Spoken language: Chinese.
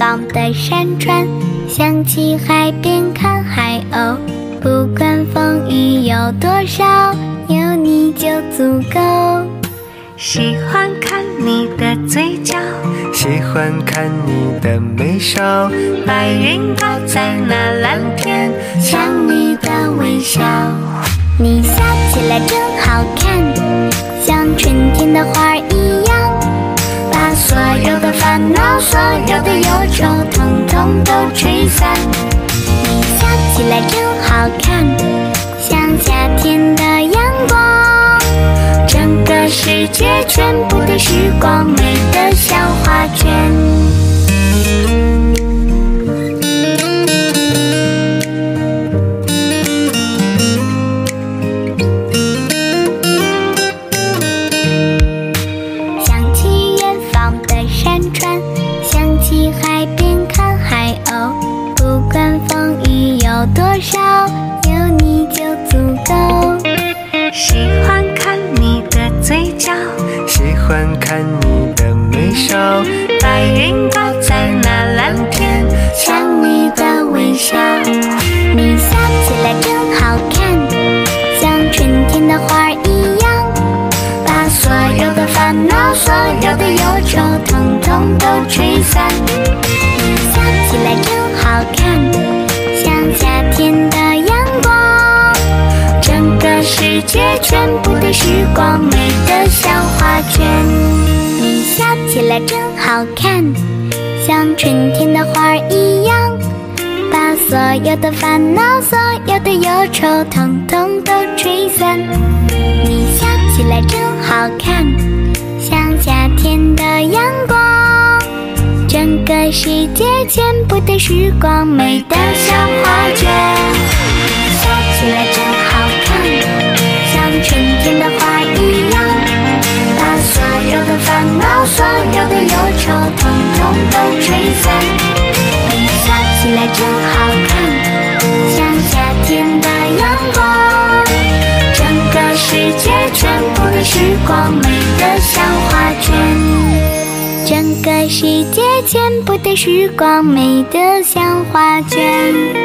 方的山川，想起海边看海鸥。不管风雨有多少，有你就足够。喜欢看你的嘴角，喜欢看你的眉梢，白云挂在那蓝天，像你的微笑。你笑起来真好看，像春天的花一样，把所有的烦恼、所有的忧，风都吹散。你笑起来真好看，像夏天的阳光，整个世界全部的时光，美得像画卷。少，有你就足够。喜欢看你的嘴角，喜欢看你的眉梢，白云挂在那蓝天，像你的微笑。你笑起来真好看，像春天的花儿一样，把所有的烦恼、所有的忧愁，统时光，美得像画卷。你笑起来真好看，像春天的花儿一样，把所有的烦恼、所有的忧愁，统统都吹散。你笑起来真好看，像夏天的阳光，整个世界全部的时光，美得像画卷。你笑起来真的忧愁，统统都吹散。你笑起来真好看，像夏天的阳光，整个世界全部的时光，美得像画卷。整个世界全部的时光，美得像画卷。